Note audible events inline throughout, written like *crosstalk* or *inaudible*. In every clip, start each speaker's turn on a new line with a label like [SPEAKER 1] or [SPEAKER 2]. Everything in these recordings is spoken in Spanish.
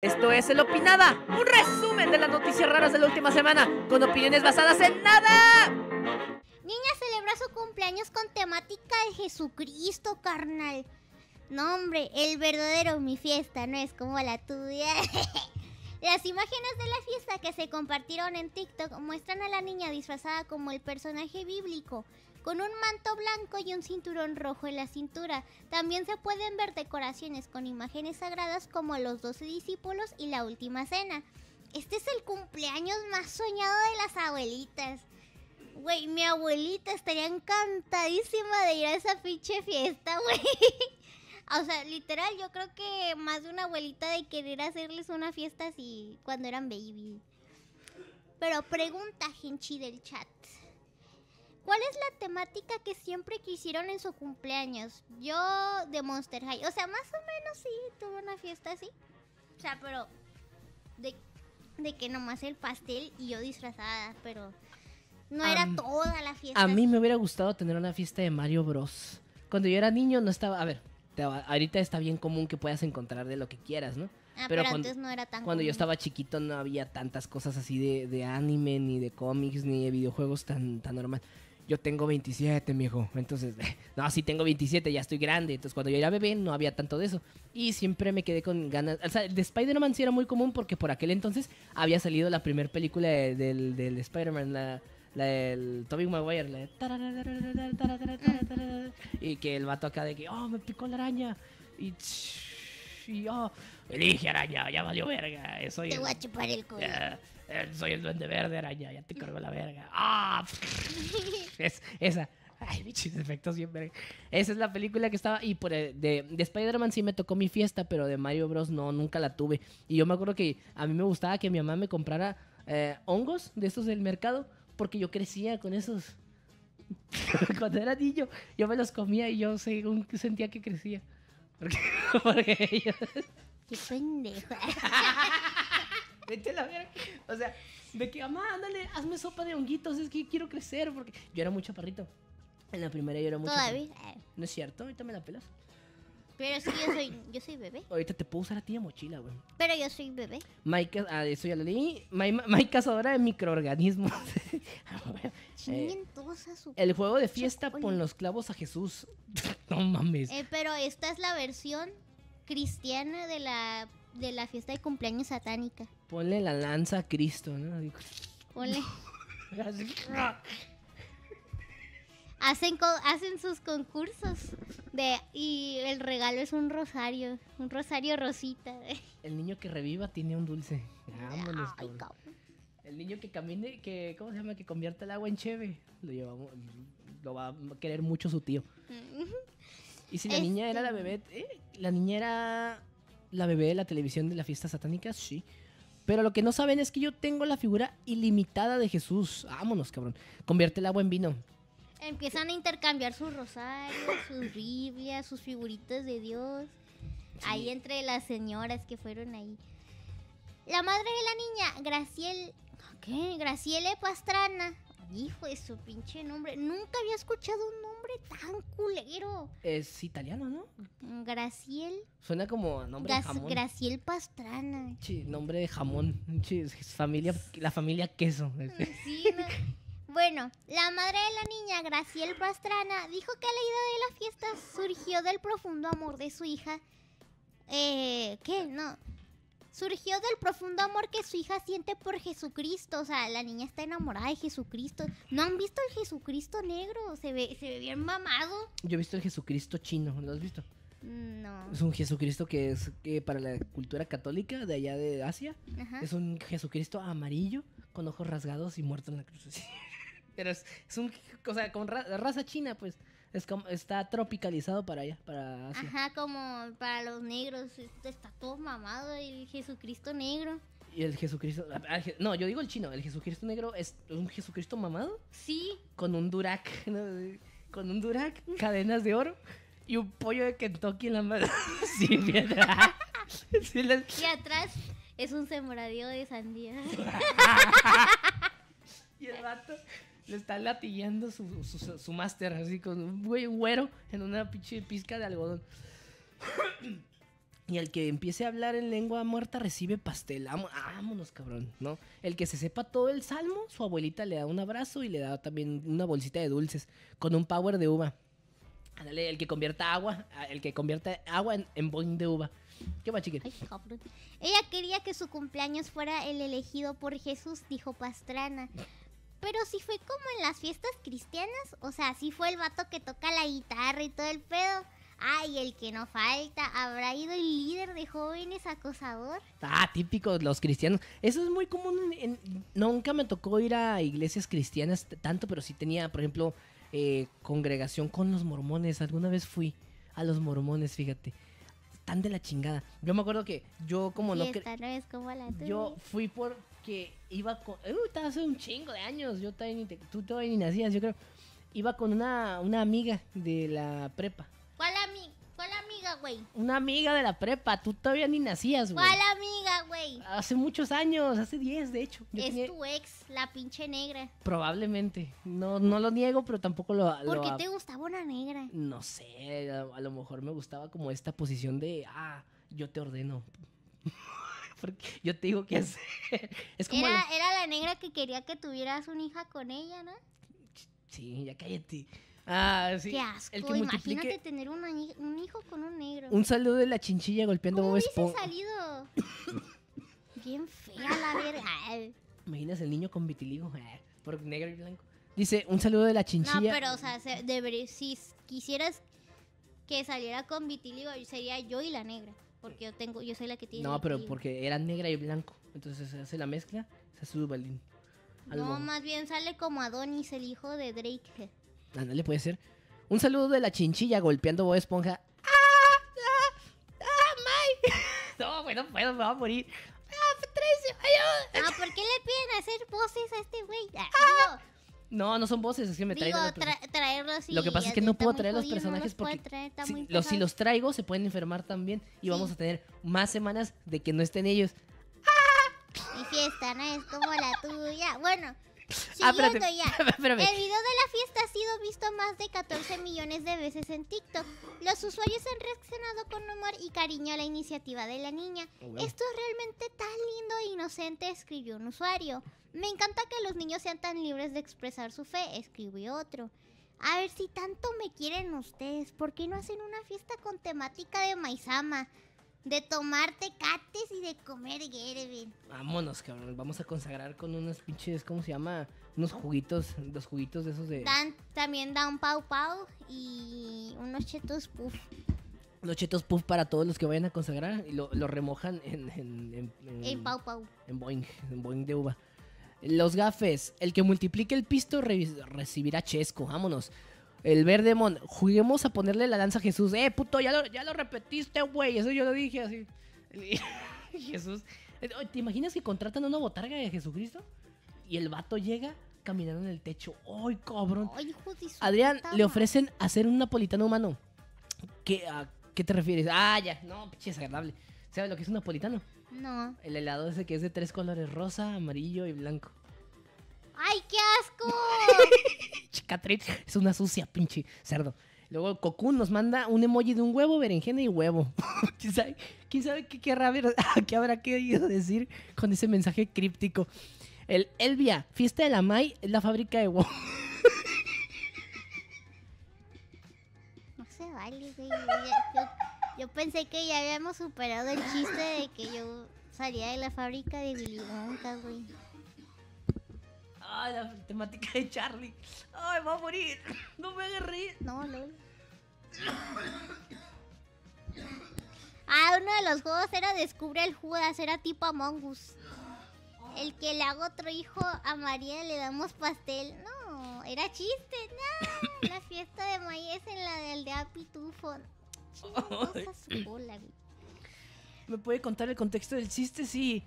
[SPEAKER 1] Esto es El Opinada, un resumen de las noticias raras de la última semana, con opiniones basadas en nada.
[SPEAKER 2] Niña celebra su cumpleaños con temática de Jesucristo, carnal. No, hombre, el verdadero mi fiesta no es como la tuya. *laughs* Las imágenes de la fiesta que se compartieron en TikTok muestran a la niña disfrazada como el personaje bíblico, con un manto blanco y un cinturón rojo en la cintura. También se pueden ver decoraciones con imágenes sagradas como los doce discípulos y la última cena. Este es el cumpleaños más soñado de las abuelitas. Güey, mi abuelita estaría encantadísima de ir a esa pinche fiesta, güey. *laughs* O sea, literal, yo creo que más de una abuelita de querer hacerles una fiesta así cuando eran baby. Pero pregunta, Genchi del chat. ¿Cuál es la temática que siempre quisieron en su cumpleaños? Yo de Monster High. O sea, más o menos sí, tuve una fiesta así. O sea, pero de, de que nomás el pastel y yo disfrazada, pero no era toda la fiesta.
[SPEAKER 1] A mí me hubiera gustado tener una fiesta de Mario Bros. Cuando yo era niño no estaba... A ver, te- ahorita está bien común que puedas encontrar de lo que quieras, ¿no?
[SPEAKER 2] Ah,
[SPEAKER 1] pero
[SPEAKER 2] pero,
[SPEAKER 1] cuando-
[SPEAKER 2] antes no era tan
[SPEAKER 1] Cuando yo estaba chiquito no había tantas cosas así de, de anime, ni de cómics, ni de videojuegos tan, tan normal. Yo tengo 27, mijo. Entonces, *laughs* no, sí tengo 27, ya estoy grande. Entonces, cuando yo era bebé no había tanto de eso. Y siempre me quedé con ganas. O sea, el de Spider-Man sí era muy común porque por aquel entonces había salido la primera película de- del, del Spider-Man, la, la del Tobey Maguire. La de y que el vato acá de que, oh, me picó la araña. Y, y oh, elige araña, ya valió verga. Soy
[SPEAKER 2] Te voy a chupar el culo.
[SPEAKER 1] soy el duende verde, araña, ya te cargo la verga. ¡Ah! es, esa. Ay, bichos efectos bien verga. Esa es la película que estaba. Y por de, de Spider-Man sí me tocó mi fiesta, pero de Mario Bros. no, nunca la tuve. Y yo me acuerdo que a mí me gustaba que mi mamá me comprara eh, hongos de estos del mercado, porque yo crecía con esos. *laughs* Cuando era niño, yo me los comía y yo según sentía que crecía. Porque, *laughs* porque yo-
[SPEAKER 2] Qué pendejo. *laughs*
[SPEAKER 1] O sea, de que, mamá, ándale, hazme sopa de honguitos, es que quiero crecer, porque yo era muy chaparrito. En la primera yo era muy
[SPEAKER 2] Todavía.
[SPEAKER 1] chaparrito. No es cierto, ahorita me la pelas.
[SPEAKER 2] Pero sí, yo soy, yo soy bebé.
[SPEAKER 1] Ahorita te puedo usar a ti de mochila, güey.
[SPEAKER 2] Pero yo soy bebé.
[SPEAKER 1] Mike, ah, eso ya lo leí. Mike, Mike cazadora de microorganismos. *laughs* Eh, el juego de fiesta,
[SPEAKER 2] Chocolate.
[SPEAKER 1] pon los clavos a Jesús. *laughs* no mames.
[SPEAKER 2] Eh, pero esta es la versión cristiana de la, de la fiesta de cumpleaños satánica.
[SPEAKER 1] Ponle la lanza a Cristo, ¿no?
[SPEAKER 2] Ponle. *laughs* Hacen, hacen sus concursos. De, y el regalo es un rosario. Un rosario rosita. *laughs*
[SPEAKER 1] El niño que reviva tiene un dulce. Vámonos,
[SPEAKER 2] Ay.
[SPEAKER 1] El niño que camine, que, ¿cómo se llama? Que convierte el agua en cheve. Lo llevamos, lo va a querer mucho su tío. Y si la niña era la
[SPEAKER 2] Este-
[SPEAKER 1] bebé, ¿eh? la niña era la bebé de la televisión de la fiesta satánica, sí. Pero lo que no saben es que yo tengo la figura ilimitada de Jesús. Vámonos, cabrón. Convierte el agua en vino.
[SPEAKER 2] Empiezan a intercambiar sus rosarios, sus biblias, sus figuritas de Dios. Ahí entre las señoras que fueron ahí. La madre de la niña, Graciel... ¿Qué? Graciele Pastrana. Hijo de su pinche nombre. Nunca había escuchado un nombre tan culero.
[SPEAKER 1] Es italiano, ¿no?
[SPEAKER 2] Graciel...
[SPEAKER 1] Suena como nombre de jamón.
[SPEAKER 2] Graciel Pastrana.
[SPEAKER 1] Sí, nombre de jamón. Sí, familia, la familia queso.
[SPEAKER 2] Sí, *laughs* no. Bueno, la madre de la niña, Graciel Pastrana, dijo que la idea de la fiesta surgió del profundo amor de su hija. Eh, ¿qué? No. Surgió del profundo amor que su hija siente por Jesucristo. O sea, la niña está enamorada de Jesucristo. ¿No han visto el Jesucristo negro? Se ve, se ve bien mamado.
[SPEAKER 1] Yo he visto el Jesucristo chino, ¿lo has visto?
[SPEAKER 2] No.
[SPEAKER 1] Es un Jesucristo que es que para la cultura católica de allá de Asia.
[SPEAKER 2] Ajá.
[SPEAKER 1] Es un Jesucristo amarillo con ojos rasgados y muerto en la cruz. *laughs* Pero es, es un, o sea, con ra- raza china, pues. Es como, está tropicalizado para allá, para Asia.
[SPEAKER 2] Ajá, como para los negros. este Está todo mamado el Jesucristo negro.
[SPEAKER 1] Y el Jesucristo, ah, Je- no, yo digo el chino, el Jesucristo negro es un Jesucristo mamado
[SPEAKER 2] Sí,
[SPEAKER 1] con un durac, *laughs* ¿no? con un durac, cadenas de oro y un pollo de Kentucky en la mano. *laughs* *laughs* sí, les-
[SPEAKER 2] Y atrás es un sembradío de sandía.
[SPEAKER 1] Y el vato le está latillando su, su, su máster así con un güey güero en una pinche pizca de algodón. Y el que empiece a hablar en lengua muerta recibe pastel. Vámonos, cabrón, ¿no? El que se sepa todo el salmo, su abuelita le da un abrazo y le da también una bolsita de dulces con un power de uva. Ándale, el que convierta agua, ah, el que convierta agua en, en boing de uva. ¿Qué va, chiquita?
[SPEAKER 2] Ella quería que su cumpleaños fuera el elegido por Jesús, dijo Pastrana. Pero si fue como en las fiestas cristianas, o sea, si fue el vato que toca la guitarra y todo el pedo. Ay, el que no falta, habrá ido el líder de jóvenes acosador.
[SPEAKER 1] Ah, típico, los cristianos. Eso es muy común. en- en- nunca me tocó ir a iglesias cristianas tanto, pero sí tenía, por ejemplo, eh, congregación con los mormones. Alguna vez fui a los mormones, fíjate. Están de la chingada. Yo me acuerdo que yo como
[SPEAKER 2] y
[SPEAKER 1] no...
[SPEAKER 2] esta no es como la tuya.
[SPEAKER 1] Yo fui porque iba con... Uh, estaba hace un chingo de años. Yo todavía ni te- tú todavía ni nacías, yo creo. Iba con una, una amiga de la prepa.
[SPEAKER 2] ¿Cuál, ami- ¿Cuál amiga, güey?
[SPEAKER 1] Una amiga de la prepa. Tú todavía ni nacías, güey.
[SPEAKER 2] ¿Cuál amiga, güey?
[SPEAKER 1] Hace muchos años, hace 10 de hecho. Yo
[SPEAKER 2] Es
[SPEAKER 1] tenía-
[SPEAKER 2] tu ex, la pinche negra.
[SPEAKER 1] Probablemente. No, no lo niego, pero tampoco lo...
[SPEAKER 2] ¿Por
[SPEAKER 1] lo
[SPEAKER 2] qué te gustaba una negra?
[SPEAKER 1] No sé, a, a lo mejor me gustaba como esta posición de, ah, yo te ordeno. *laughs* Porque yo te digo qué hacer. *laughs* Es como...
[SPEAKER 2] Era,
[SPEAKER 1] lo-
[SPEAKER 2] era la negra que quería que tuvieras una hija con ella, ¿no?
[SPEAKER 1] Sí, ya cállate. Ah, sí.
[SPEAKER 2] Qué asco.
[SPEAKER 1] El que multiplique...
[SPEAKER 2] Imagínate tener una un hijo con un negro.
[SPEAKER 1] Un saludo de la chinchilla golpeando
[SPEAKER 2] ¿Cómo
[SPEAKER 1] Bob Esponja.
[SPEAKER 2] salido? La verga. Ay.
[SPEAKER 1] Imaginas el niño con vitiligo, Ah, *laughs* por negro y blanco. Dice, un saludo de la
[SPEAKER 2] No,
[SPEAKER 1] chinchilla.
[SPEAKER 2] pero, o sea, se- debería- si quisieras que saliera con vitiligo, sería yo y la negra. Porque yo tengo, yo soy la que tiene
[SPEAKER 1] No, pero
[SPEAKER 2] vitiligo.
[SPEAKER 1] porque era negra y blanco. Entonces se hace la mezcla, se hace balín.
[SPEAKER 2] No, más bien sale como Adonis, el hijo de Drake.
[SPEAKER 1] Ándale, puede ser. Un saludo de la chinchilla golpeando Bob Esponja. ¡Ah! ¡Ah! ¡Ah! *laughs* No, bueno, puedo, me va a morir. ¡Ah.
[SPEAKER 2] Ah, *laughs* ¿por qué le piden hacer voces a este güey? Ah,
[SPEAKER 1] No, no son voces, es que me
[SPEAKER 2] digo,
[SPEAKER 1] traigo.
[SPEAKER 2] digo tra- traerlos y...
[SPEAKER 1] Lo que pasa es que no puedo traer los
[SPEAKER 2] jodido, no
[SPEAKER 1] personajes
[SPEAKER 2] los
[SPEAKER 1] porque
[SPEAKER 2] traer,
[SPEAKER 1] si los, si los traigo se pueden enfermar también y
[SPEAKER 2] Sí.
[SPEAKER 1] vamos a tener más semanas de que no estén ellos.
[SPEAKER 2] Mi fiesta no es como la tuya. Bueno,
[SPEAKER 1] Ah, *laughs* espérate.
[SPEAKER 2] El video de la fiesta ha sido visto más de 14 millones de veces en TikTok. Los usuarios han reaccionado con humor y cariño a la iniciativa de la niña.
[SPEAKER 1] Oh, bueno.
[SPEAKER 2] Esto es realmente tan lindo e inocente, escribió un usuario. Me encanta que los niños sean tan libres de expresar su fe, escribió otro. A ver si tanto me quieren ustedes, ¿por qué no hacen una fiesta con temática de maizama? De tomar tecates y de comer gerben.
[SPEAKER 1] Vámonos, cabrón. Vamos a consagrar con unos pinches, ¿cómo se llama? Unos juguitos, los juguitos de esos de...
[SPEAKER 2] Dan, también da un pau pau y unos chetos puff.
[SPEAKER 1] Los chetos puff para todos los que vayan a consagrar y lo, lo remojan en... En, en, en-
[SPEAKER 2] El pau pau.
[SPEAKER 1] en Boeing, en Boeing de uva. Los gafes. El que multiplique el pisto re- recibirá chesco. Vámonos. El Verdemon. Juguemos a ponerle la danza a Jesús. Eh, puto, ya lo, ya lo repetiste, güey. Eso yo lo dije así. *laughs* Jesús. Eh, ¿Te imaginas que contratan una botarga de Jesucristo? Y el vato llega caminando en el techo. ¡Ay, cabrón!
[SPEAKER 2] Ay, hijo de
[SPEAKER 1] Adrián, le ofrecen hacer un napolitano humano. ¿Qué, ¿A qué te refieres? Ah, ya. No, pinche desagradable. ¿Sabes lo que es un napolitano?
[SPEAKER 2] No.
[SPEAKER 1] El helado ese que es de tres colores, rosa, amarillo y blanco.
[SPEAKER 2] ¡Ay, qué asco! *laughs*
[SPEAKER 1] Chicatrin, es una sucia, pinche cerdo. Luego Cocoon nos manda un emoji de un huevo, berenjena y huevo. *laughs* ¿Quién sabe, qué, querrá ver- *laughs* qué habrá querido decir con ese mensaje críptico? El Elvia, fiesta de la May, es la fábrica de huevos.
[SPEAKER 2] No se vale, güey. Yo, pensé que ya habíamos superado el chiste de que yo salía de la fábrica de Wonka, güey.
[SPEAKER 1] Ay, la temática de Charlie. Ay, va a morir. No me hagas reír.
[SPEAKER 2] No, lol. Ah, uno de los juegos era Descubre el Judas, era tipo Among Us. El que le haga otro hijo a María le damos pastel. No, era chiste, no. La *laughs* fiesta de maíz en la del de Pitufo. Cosas cola, güey.
[SPEAKER 1] ¿Me puede contar el contexto del chiste? Sí,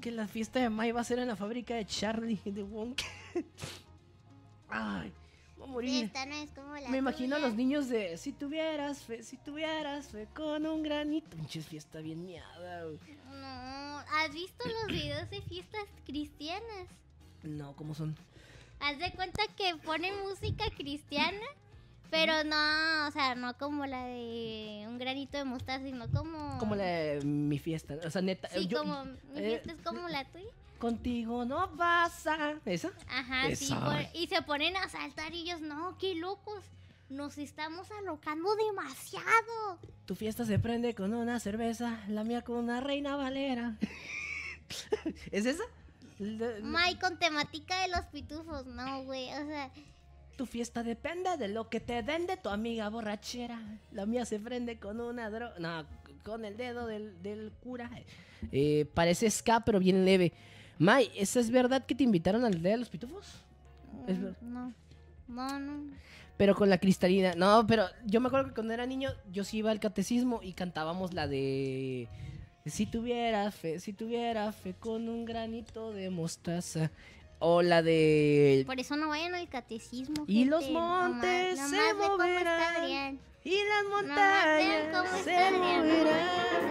[SPEAKER 1] que la fiesta de May va a ser en la fábrica de Charlie, de Wonka. Ay, va a morir.
[SPEAKER 2] Esta no es como la
[SPEAKER 1] Me imagino a los niños de si tuvieras fe, si tuvieras fe con un granito. Pinches fiesta bien miada, güey.
[SPEAKER 2] No, ¿has visto los videos de fiestas cristianas?
[SPEAKER 1] No, ¿cómo son?
[SPEAKER 2] Haz de cuenta que ponen música cristiana, Pero no, o sea, no como la de un granito de mostaza, sino como...
[SPEAKER 1] Como la de mi fiesta. O sea, neta.
[SPEAKER 2] Sí,
[SPEAKER 1] yo-
[SPEAKER 2] como... Mi
[SPEAKER 1] eh,
[SPEAKER 2] fiesta es como la tuya.
[SPEAKER 1] Contigo no pasa. ¿Esa?
[SPEAKER 2] Ajá, sí. Por- y se ponen a saltar y ellos, no, qué locos. Nos estamos alocando demasiado.
[SPEAKER 1] Tu fiesta se prende con una cerveza, la mía con una reina valera. *laughs* ¿Es esa?
[SPEAKER 2] May con temática de los pitufos, no, güey. O sea,
[SPEAKER 1] Tu fiesta depende de lo que te den de tu amiga borrachera. La mía se prende con una droga. No, con el dedo del, del cura. Eh, parece ska, pero bien leve. May, ¿esa es verdad que te invitaron al Día de los Pitufos? Es
[SPEAKER 2] mm, no. No, no.
[SPEAKER 1] Pero con la cristalina. No, pero yo me acuerdo que cuando era niño, yo sí iba al catecismo y cantábamos la de. Si tuviera fe, si tuviera fe con un granito de mostaza. O la de.
[SPEAKER 2] Por eso no vayan al catecismo.
[SPEAKER 1] Y
[SPEAKER 2] gente. los
[SPEAKER 1] montes
[SPEAKER 2] nomás,
[SPEAKER 1] se
[SPEAKER 2] nomás
[SPEAKER 1] moverán. Y las montañas se moverán.